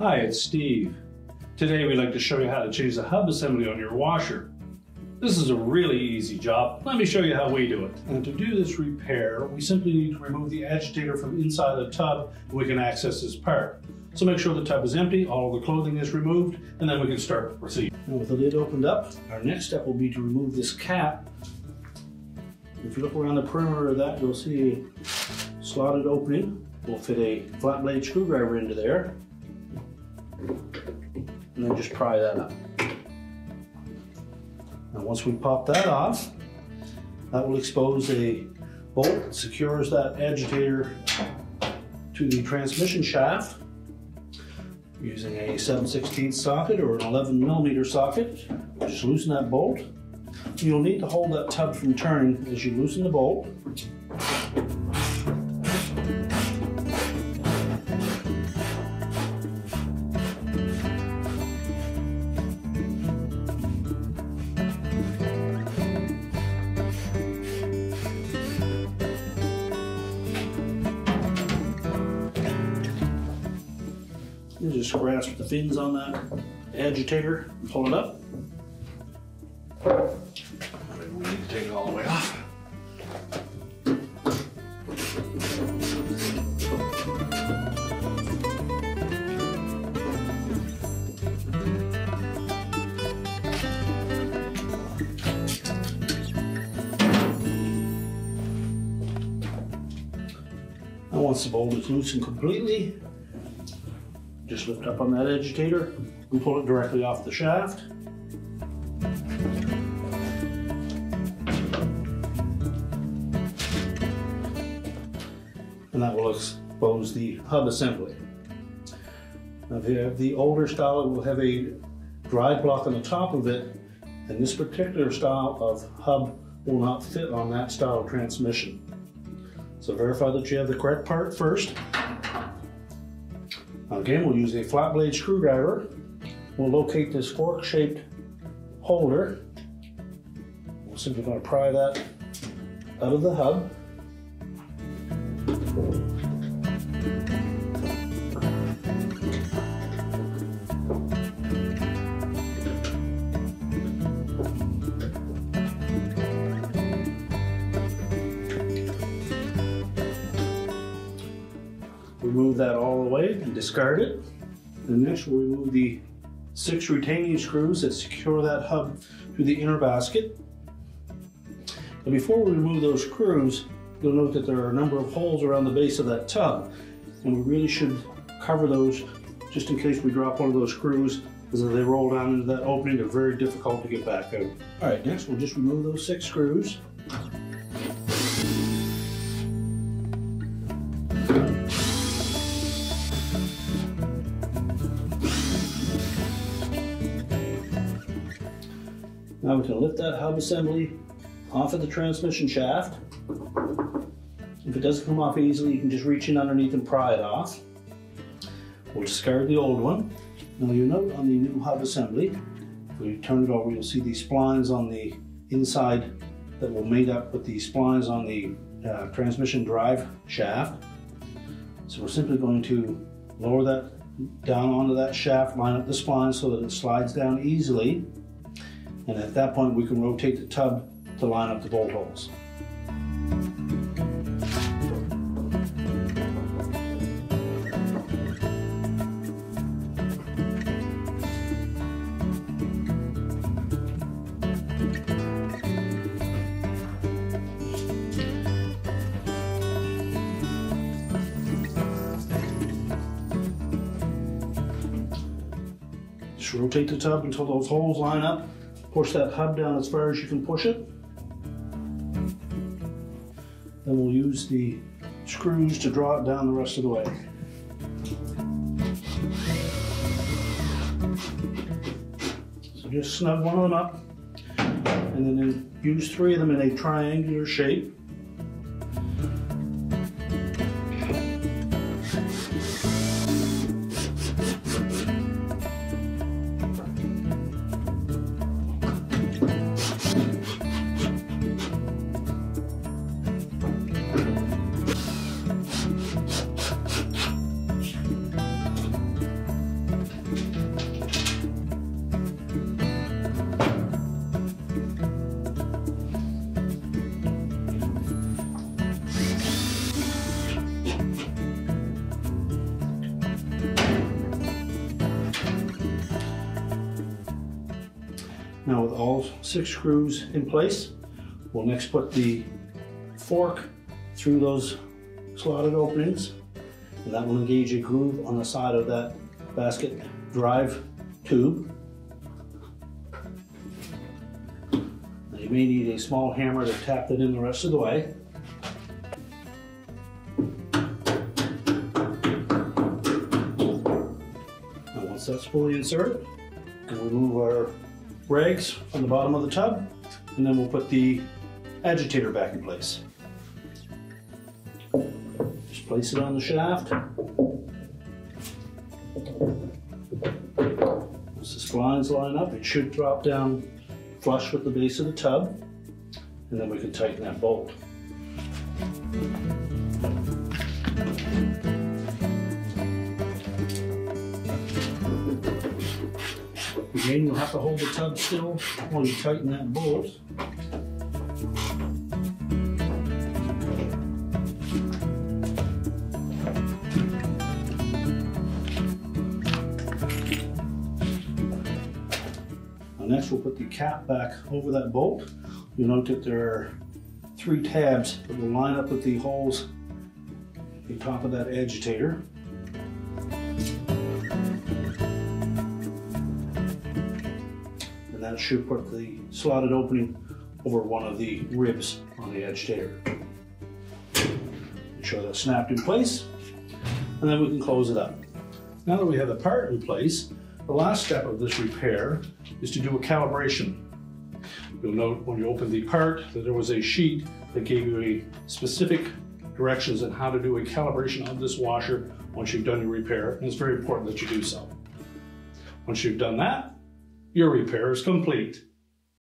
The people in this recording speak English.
Hi, it's Steve. Today we'd like to show you how to change the hub assembly on your washer. This is a really easy job. Let me show you how we do it. And to do this repair, we simply need to remove the agitator from inside the tub and we can access this part. So make sure the tub is empty, all the clothing is removed, and then we can start. Now with the lid opened up, our next step will be to remove this cap. If you look around the perimeter of that, you'll see a slotted opening. We'll fit a flat blade screwdriver into there and then just pry that up. Now once we pop that off, that will expose a bolt that secures that agitator to the transmission shaft using a 7 16 socket or an 11 millimeter socket. Just loosen that bolt. You'll need to hold that tub from turning as you loosen the bolt. Just grasp the fins on that agitator and pull it up. Maybe we need to take it all the way off. Now once the bolt is loosened completely, just lift up on that agitator and pull it directly off the shaft. And that will expose the hub assembly. Now if you have the older style, it will have a drive block on the top of it, and this particular style of hub will not fit on that style of transmission. So verify that you have the correct part first. Again, we'll use a flat blade screwdriver. We'll locate this fork-shaped holder. We're simply going to pry that out of the hub. Remove that all away and discard it. And next we'll remove the six retaining screws that secure that hub to the inner basket. And before we remove those screws, you'll note that there are a number of holes around the base of that tub. And we really should cover those just in case we drop one of those screws as they roll down into that opening, they're very difficult to get back out. All right, next we'll just remove those six screws. Now we can lift that hub assembly off of the transmission shaft. If it doesn't come off easily, you can just reach in underneath and pry it off. We'll discard the old one. Now you'll note on the new hub assembly, if we turn it over, you'll see these splines on the inside that will mate up with the splines on the uh, transmission drive shaft. So we're simply going to lower that down onto that shaft, line up the spline so that it slides down easily. And at that point, we can rotate the tub to line up the bolt holes. Just rotate the tub until those holes line up. Push that hub down as far as you can push it. Then we'll use the screws to draw it down the rest of the way. So just snug one of them up and then use three of them in a triangular shape. Now with all six screws in place, we'll next put the fork through those slotted openings and that will engage a groove on the side of that basket drive tube. Now you may need a small hammer to tap it in the rest of the way. Now once that's fully inserted, we'll remove our rags on the bottom of the tub and then we'll put the agitator back in place. Just place it on the shaft. Once the splines line up, it should drop down flush with the base of the tub and then we can tighten that bolt. Again, you'll have to hold the tub still while you tighten that bolt. Next we'll put the cap back over that bolt. You'll note that there are three tabs that will line up with the holes at the top of that agitator. That should put the slotted opening over one of the ribs on the edge agitator. Ensure that's snapped in place, and then we can close it up. Now that we have the part in place, the last step of this repair is to do a calibration. You'll note when you open the part that there was a sheet that gave you a specific directions on how to do a calibration of this washer once you've done your repair, and it's very important that you do so. Once you've done that, your repair is complete.